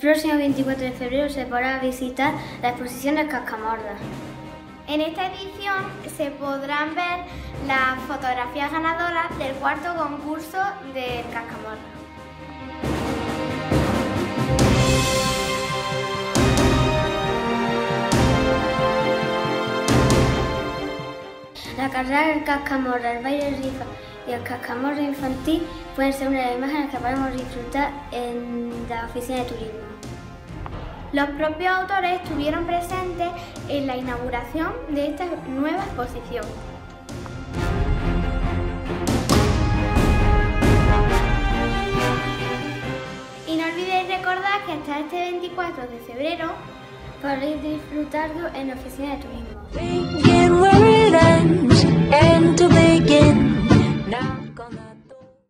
próximo 24 de febrero se podrá visitar la exposición de Cascamorda. En esta edición se podrán ver las fotografías ganadoras del cuarto concurso del Cascamorra. La carrera del cascamorra, el baile rifa y el cascamorra infantil pueden ser una de las imágenes que podemos disfrutar en la oficina de turismo. Los propios autores estuvieron presentes en la inauguración de esta nueva exposición. Y no olvidéis recordar que hasta este 24 de febrero podréis disfrutarlo en la oficina de turismo.